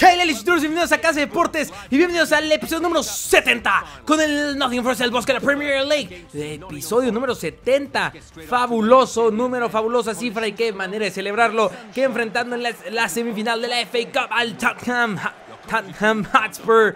Kyle bienvenidos a Casa Deportes y bienvenidos al episodio número 70 con el Nothing Force el Bosque de la Premier League. Episodio número 70, fabuloso, número, fabulosa cifra y qué manera de celebrarlo que enfrentando en la, semifinal de la FA Cup al Tottenham. Tottenham Hotspur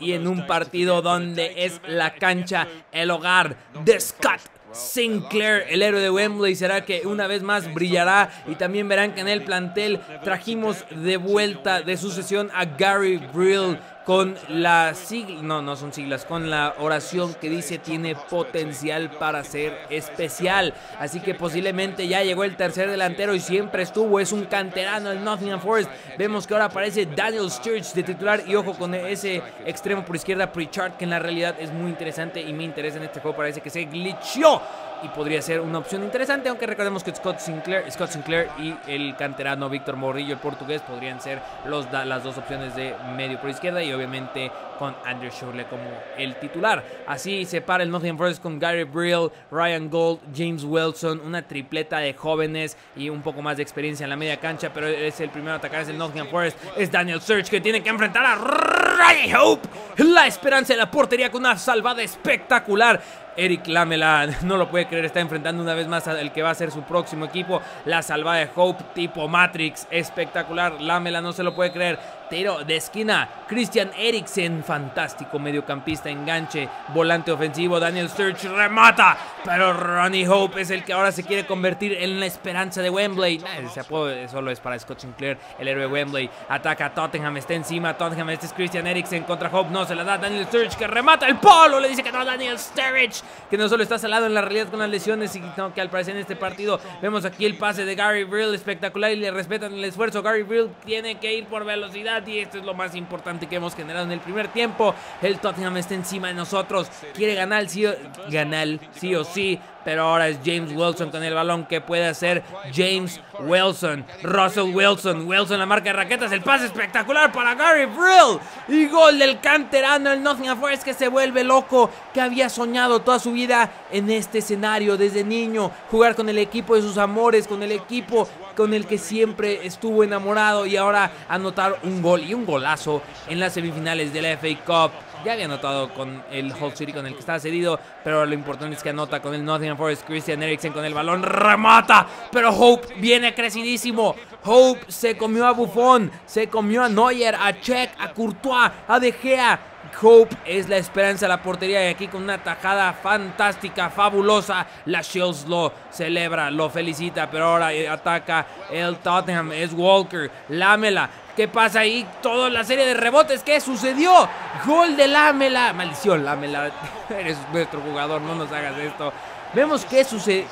y en un partido donde es la cancha el hogar de Scott Sinclair, el héroe de Wembley, será que una vez más brillará y también verán que en el plantel trajimos de vuelta de sucesión a Gary Brill con la sigla, no, no son siglas, con la oración que dice tiene potencial para ser especial. Así que posiblemente ya llegó el tercer delantero y siempre estuvo, es un canterano el Nottingham Forest. Vemos que ahora aparece Daniel Sturridge de titular y ojo con ese extremo por izquierda Pritchard que en la realidad es muy interesante y me interesa en este juego, parece que se glitchó y podría ser una opción interesante, aunque recordemos que Scott Sinclair, Scott Sinclair y el canterano Víctor Morillo, el portugués, podrían ser los, las dos opciones de medio por izquierda y obviamente con Andrew Shirley como el titular. Así se para el Nottingham Forest con Gary Brill, Ryan Gold, James Wilson, una tripleta de jóvenes y un poco más de experiencia en la media cancha, pero es el primero a atacar, es el Nottingham Forest, es Daniel Search que tiene que enfrentar a Ray Hope, la esperanza de la portería con una salvada espectacular. Eric Lamela no lo puede creer, está enfrentando una vez más al que va a ser su próximo equipo. La salvada de Hope tipo Matrix, espectacular. Lamela no se lo puede creer. De esquina, Christian Eriksen, fantástico mediocampista, enganche, volante ofensivo. Daniel Sturridge remata, pero Ronnie Hope es el que ahora se quiere convertir en la esperanza de Wembley. ese apodo solo es para Scott Sinclair, el héroe Wembley. Ataca a Tottenham, está encima. Tottenham, este es Christian Eriksen contra Hope. No se la da Daniel Sturridge que remata el polo. Le dice que no, Daniel Sturridge que no solo está salado en la realidad con las lesiones, sino que al parecer en este partido vemos aquí el pase de Gary Brill espectacular y le respetan el esfuerzo. Gary Brill tiene que ir por velocidad y esto es lo más importante que hemos generado en el primer tiempo. El Tottenham está encima de nosotros, quiere ganar sí o, ganar sí, o sí, pero ahora es James Wilson con el balón. Que puede hacer James Wilson, Russell Wilson, Wilson la marca de raquetas, el pase espectacular para Gary Brill y gol del canterano el Nottingham Forest que se vuelve loco, que había soñado toda su vida en este escenario desde niño, jugar con el equipo de sus amores, con el equipo con el que siempre estuvo enamorado y ahora anotar un gol y un golazo en las semifinales de la FA Cup. Ya había anotado con el Hull City con el que estaba cedido, pero lo importante es que anota con el Nottingham Forest. Christian Eriksen con el balón remata, pero Hope viene crecidísimo. Hope se comió a Buffon, se comió a Neuer, a Check, a Courtois, a De Gea. Hope es la esperanza de la portería y aquí con una tajada fantástica, fabulosa, la Shields lo celebra, lo felicita, pero ahora ataca el Tottenham, es Walker, Lamela, ¿Qué pasa ahí? Toda la serie de rebotes. ¿Qué sucedió? Gol de Lamela. Maldición, Lamela. Eres nuestro jugador. No nos hagas esto. Vemos qué sucede.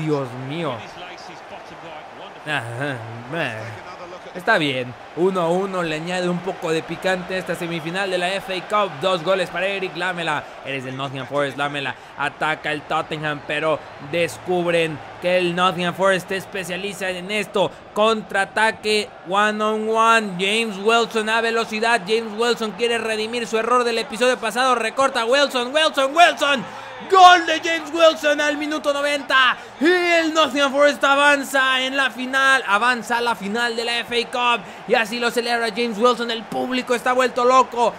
Dios mío. Está bien. 1-1 le añade un poco de picante esta semifinal de la FA Cup. Dos goles para Eric Lamela. Eres del Nottingham Forest. Lamela ataca el Tottenham, pero descubren que el Nottingham Forest se especializa en esto. Contraataque one on one. James Wilson a velocidad. James Wilson quiere redimir su error del episodio pasado. Recorta Wilson, Wilson, Wilson. Gol de James Wilson al minuto 90. Y el Nottingham Forest avanza en la final. Avanza a la final de la FA Cup. Y así lo celebra James Wilson. El público está vuelto loco.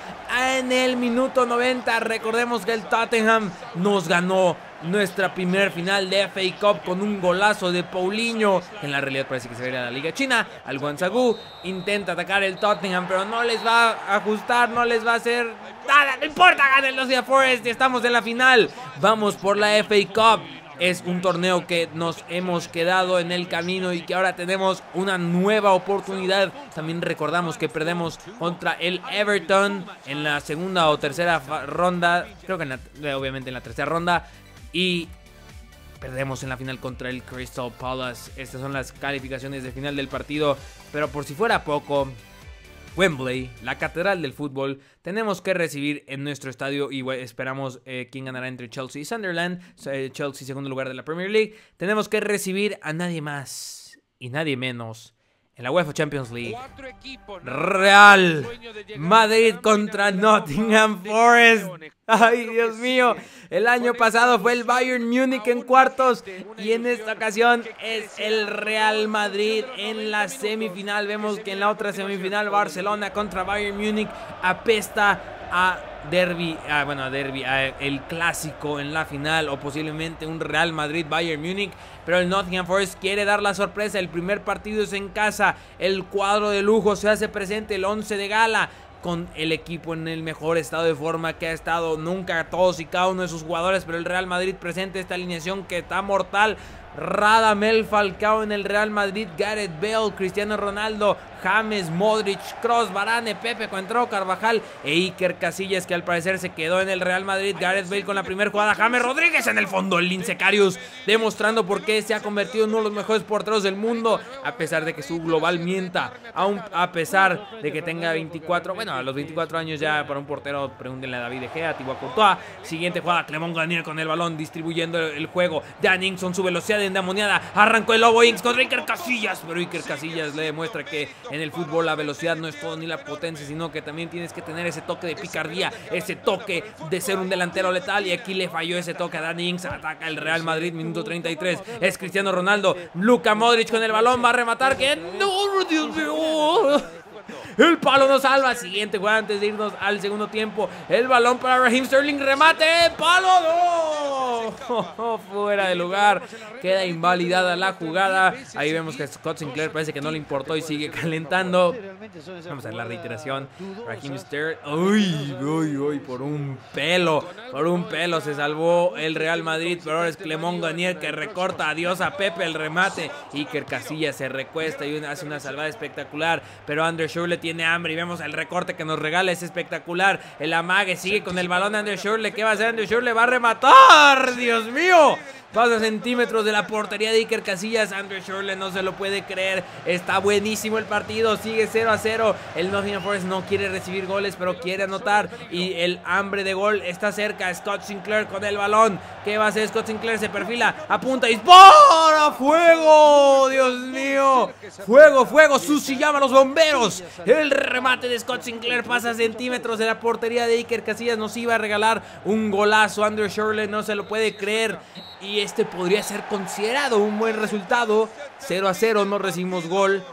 En el minuto 90. Recordemos que el Tottenham nos ganó nuestra primer final de FA Cup con un golazo de Paulinho. En la realidad parece que se la Liga China. Al Guanzagu intenta atacar el Tottenham, pero no les va a ajustar, no les va a hacer nada. No importa, ganen los de Forest. Estamos en la final. Vamos por la FA Cup. Es un torneo que nos hemos quedado en el camino y que ahora tenemos una nueva oportunidad. También recordamos que perdemos contra el Everton en la segunda o tercera ronda. Creo que obviamente en la tercera ronda. Y perdemos en la final contra el Crystal Palace. Estas son las calificaciones de final del partido. Pero por si fuera poco, Wembley, la catedral del fútbol, tenemos que recibir en nuestro estadio y esperamos eh, quién ganará entre Chelsea y Sunderland. Eh, Chelsea segundo lugar de la Premier League. Tenemos que recibir a nadie más y nadie menos en la UEFA Champions League. Real Madrid contra Nottingham Forest. Ay, Dios mío. El año pasado fue el Bayern Múnich en cuartos y en esta ocasión es el Real Madrid en la semifinal. Vemos que en la otra semifinal Barcelona contra Bayern Múnich apesta a derby, ah, bueno, derby, el clásico en la final o posiblemente un Real Madrid Bayern Múnich, pero el Nottingham Forest quiere dar la sorpresa, el primer partido es en casa, el cuadro de lujo se hace presente, el 11 de gala, con el equipo en el mejor estado de forma que ha estado nunca todos y cada uno de sus jugadores, pero el Real Madrid presente esta alineación que está mortal. Radamel Falcao en el Real Madrid, Gareth Bale, Cristiano Ronaldo, James, Modric, Cross, Varane, Pepe, Cuentró, Carvajal e Iker Casillas que al parecer se quedó en el Real Madrid. Gareth Bale con la primera jugada, James Rodríguez en el fondo, el Lincecarius demostrando por qué se ha convertido en uno de los mejores porteros del mundo a pesar de que su global mienta, a pesar de que tenga 24, bueno, a los 24 años ya para un portero, pregúntenle a David De Gea, Thibaut Courtois. Siguiente jugada, Clemón Garnier con el balón distribuyendo el juego. Dan Ingson su velocidad endemoniada, arrancó el Lobo Inks contra Iker Casillas, pero Iker Casillas le demuestra que en el fútbol la velocidad no es todo ni la potencia, sino que también tienes que tener ese toque de picardía, ese toque de ser un delantero letal. Y aquí le falló ese toque a Danny Ings. Ataca el Real Madrid, minuto 33. Es Cristiano Ronaldo. Luca Modric con el balón va a rematar. Que no, Dios. El palo nos salva. Siguiente jugada antes de irnos al segundo tiempo. El balón para Raheem Sterling. Remate. Palo. Fuera de lugar. Queda invalidada la jugada. Ahí vemos que Scott Sinclair parece que no le importó y sigue calentando. Vamos a ver la reiteración. Raheem Sterling. Uy, uy, uy. Por un pelo. Por un pelo se salvó el Real Madrid. Pero ahora es Clemón Ganier que recorta. Adiós a Pepe el remate. Iker Casillas se recuesta y hace una salvada espectacular. Pero Andrew Shurley tiene hambre y vemos el recorte que nos regala, es espectacular. El amague sigue con el balón de Andrew Shurley. ¿Qué va a hacer Andrew Shurley? Va a rematar, Dios mío. Pasa centímetros de la portería de Iker Casillas. Andrew Shirley no se lo puede creer. Está buenísimo el partido. Sigue 0 a 0. El Nottingham Forest no quiere recibir goles, pero quiere anotar. Y el hambre de gol está cerca. Scott Sinclair con el balón. ¿Qué va a hacer Scott Sinclair? Se perfila, apunta y ¡Para! ¡Fuego! ¡Dios mío! ¡Fuego, fuego! Susi llama a los bomberos. El remate de Scott Sinclair pasa centímetros de la portería de Iker Casillas. Nos iba a regalar un golazo. Andrew Shirley no se lo puede creer y este podría ser considerado un buen resultado. 0 a 0, no recibimos gol.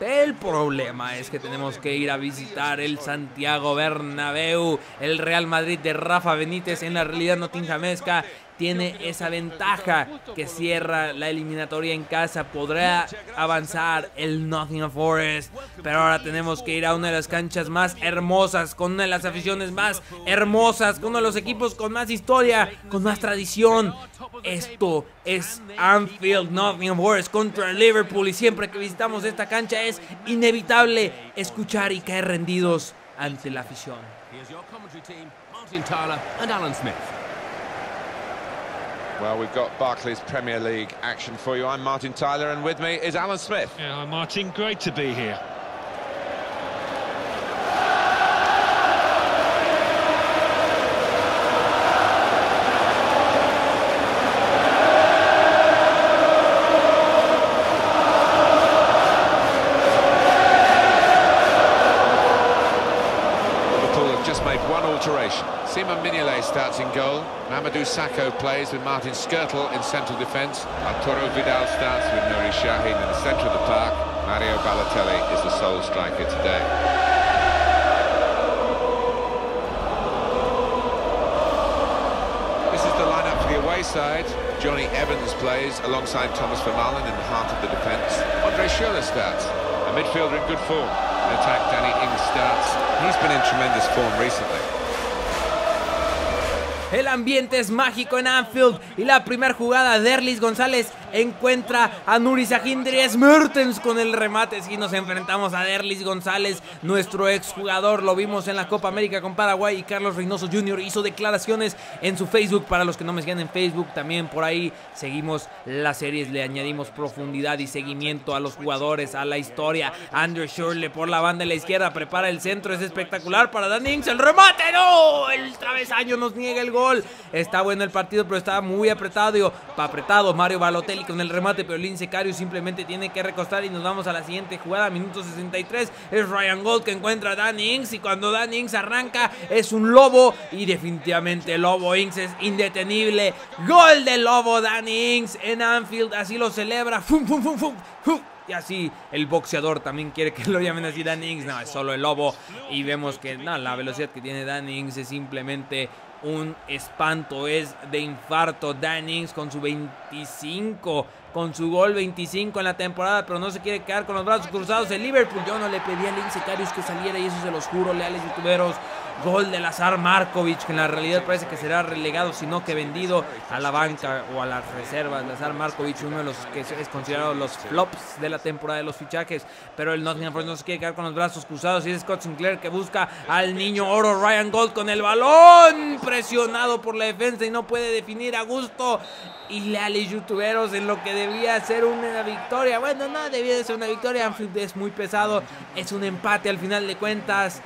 El problema es que tenemos que ir a visitar el Santiago Bernabéu, el Real Madrid de Rafa Benítez en la realidad notinjamesca tiene esa ventaja que cierra la eliminatoria en casa. Podrá avanzar el Nottingham Forest. Pero ahora tenemos que ir a una de las canchas más hermosas, con una de las aficiones más hermosas, con uno de los equipos con más historia, con más tradición. Esto es Anfield Nottingham Forest contra Liverpool. Y siempre que visitamos esta cancha es inevitable escuchar y caer rendidos ante la afición. Well, we've got Barclays Premier League action for you. I'm Martin Tyler, and with me is Alan Smith. Yeah, I'm Martin, great to be here. Just made one alteration. Simon Mignolet starts in goal. Mamadou Sakho plays with Martin Skirtle in central defence. Arturo Vidal starts with Nuri Shahin in the centre of the park. Mario Balotelli is the sole striker today. This is the lineup for the away side. Johnny Evans plays alongside Thomas Vermaelen in the heart of the defence. Andre Schürrle starts, a midfielder in good form. In attack, Danny Ings starts. He's been in tremendous form recently. El ambiente es mágico en Anfield. Y la primera jugada de Erlis González encuentra a Nuri Sahin Mertens con el remate. Si nos enfrentamos a Derlis González, nuestro exjugador, lo vimos en la Copa América con Paraguay y Carlos Reynoso Jr. hizo declaraciones en su Facebook. Para los que no me siguen en Facebook, también por ahí seguimos las series, le añadimos profundidad y seguimiento a los jugadores, a la historia. Andrew Shirley por la banda de la izquierda prepara el centro, es espectacular para Dan Ings. El remate, no, el travesaño nos niega el gol. Está bueno el partido, pero está muy apretado. apretado. Mario Balotelli Riley con el remate, pero Lince Carius simplemente tiene que recostar y nos vamos a la siguiente jugada, minuto 63. Es Ryan Gold que encuentra a Danny Ings y cuando Danny Ings arranca es un lobo y definitivamente lobo Ings es indetenible. Gol del lobo Danny Ings en Anfield, así lo celebra. ¡Fum, fum, fum, y así el boxeador también quiere que lo llamen así Dan Ings. No, es solo el lobo. Y vemos que la velocidad que tiene Dan Ings es simplemente un espanto. Es de infarto. Dan Ings con su 25 con su gol 25 en la temporada, pero no se quiere quedar con los brazos cruzados. El Liverpool, yo no le pedí a Lince Carius que saliera y eso se los juro, leales youtuberos. Gol de Lazar Markovic, que en la realidad parece que será relegado, sino que vendido a la banca o a las reservas. Lazar Markovic, uno de los que es considerado los flops de la temporada de los fichajes, pero el Nottingham Forest no se quiere quedar con los brazos cruzados. Y es Scott Sinclair que busca al niño oro Ryan Gold con el balón, presionado por la defensa y no puede definir a gusto. Y leales youtuberos en lo que debía ser una victoria. Bueno, no debía de ser una victoria. Es muy pesado. Es un empate al final de cuentas.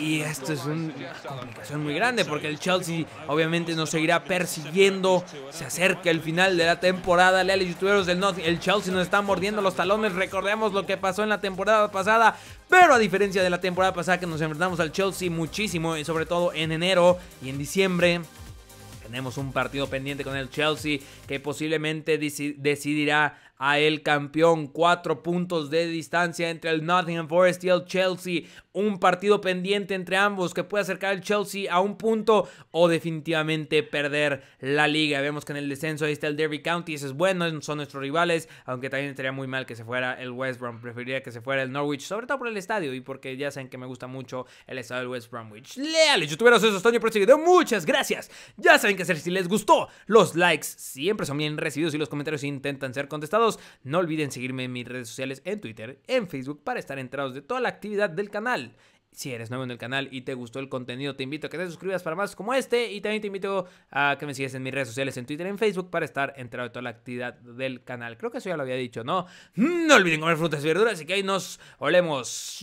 Y esto es una complicación muy grande porque el Chelsea obviamente nos seguirá persiguiendo. Se acerca el final de la temporada. Leales youtuberos del North. El Chelsea nos está mordiendo los talones. Recordemos lo que pasó en la temporada pasada. Pero a diferencia de la temporada pasada que nos enfrentamos al Chelsea muchísimo. Y sobre todo en enero y en diciembre. Tenemos un partido pendiente con el Chelsea que posiblemente decidirá a el campeón. Cuatro puntos de distancia entre el Nottingham Forest y el Chelsea. Un partido pendiente entre ambos que puede acercar al Chelsea a un punto o definitivamente perder la liga. Vemos que en el descenso ahí está el Derby County. Ese es bueno, son nuestros rivales. Aunque también estaría muy mal que se fuera el West Brom. Preferiría que se fuera el Norwich, sobre todo por el estadio y porque ya saben que me gusta mucho el estadio del West Bromwich. Leales, youtubers, eso es Toño Perseguido. Muchas gracias. Ya saben que hacer si les gustó. Los likes siempre son bien recibidos y los comentarios intentan ser contestados. No olviden seguirme en mis redes sociales en Twitter, en Facebook para estar enterados de toda la actividad del canal. Si eres nuevo en el canal y te gustó el contenido, te invito a que te suscribas para más como este. Y también te invito a que me sigas en mis redes sociales, en Twitter, en Facebook, para estar enterado de toda la actividad del canal. Creo que eso ya lo había dicho, ¿no? No olviden comer frutas y verduras, y que ahí nos olemos.